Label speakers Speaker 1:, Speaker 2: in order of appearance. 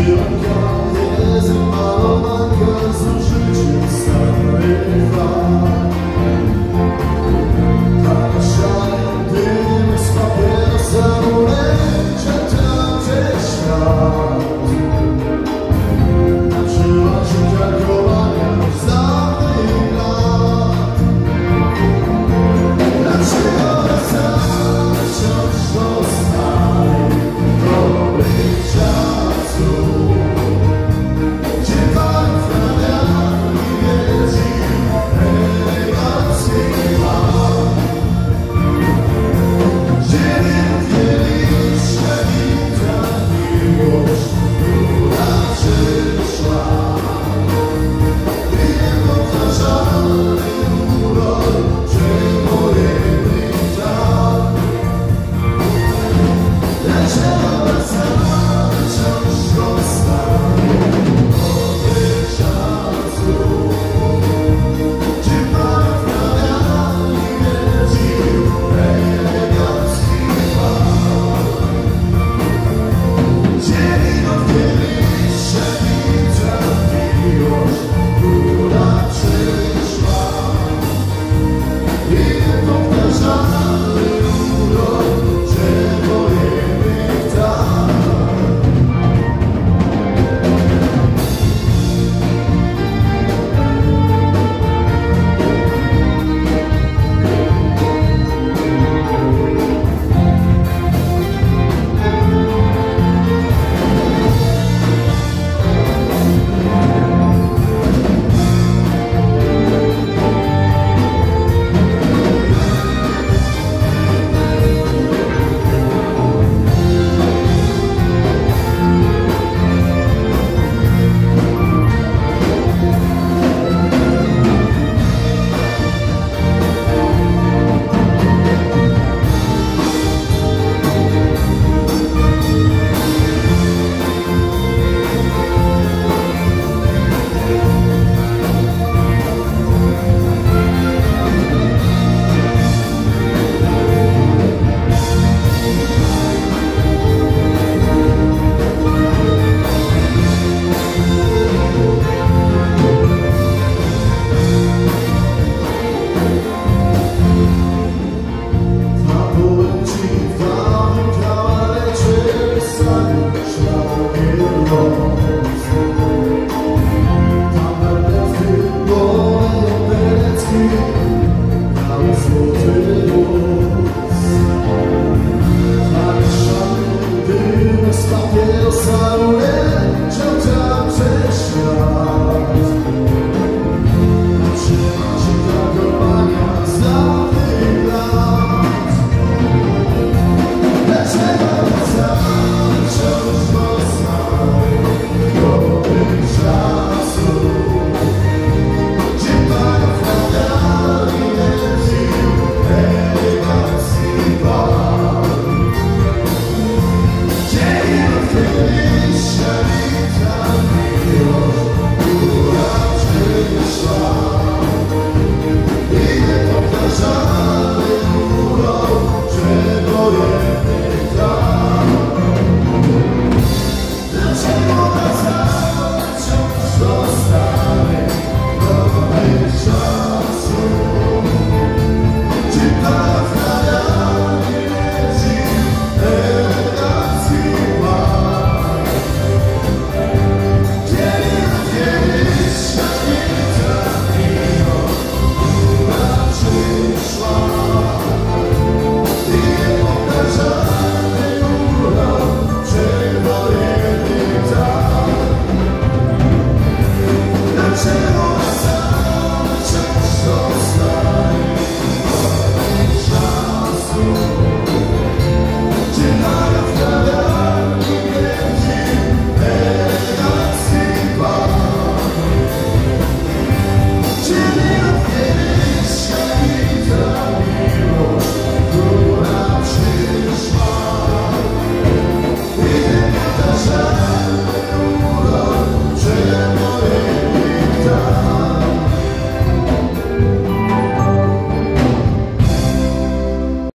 Speaker 1: Yeah.